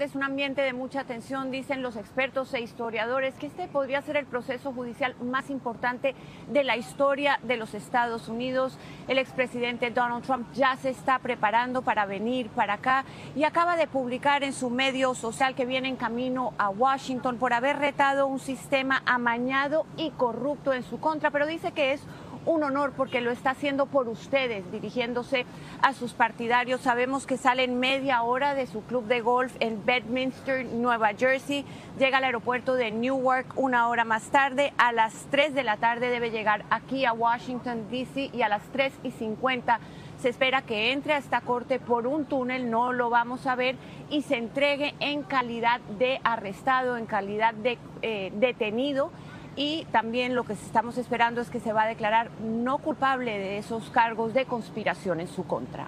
Es un ambiente de mucha tensión, dicen los expertos e historiadores, que este podría ser el proceso judicial más importante de la historia de los Estados Unidos. El expresidente Donald Trump ya se está preparando para venir para acá y acaba de publicar en su medio social que viene en camino a Washington por haber retado un sistema amañado y corrupto en su contra, pero dice que es un honor porque lo está haciendo por ustedes, dirigiéndose a sus partidarios. Sabemos que sale en media hora de su club de golf en Bedminster, Nueva Jersey. Llega al aeropuerto de Newark una hora más tarde. A las 3 de la tarde debe llegar aquí a Washington, D.C. y a las 3 y 50 se espera que entre a esta corte por un túnel, no lo vamos a ver, y se entregue en calidad de arrestado, en calidad de eh, detenido y también lo que estamos esperando es que se va a declarar no culpable de esos cargos de conspiración en su contra.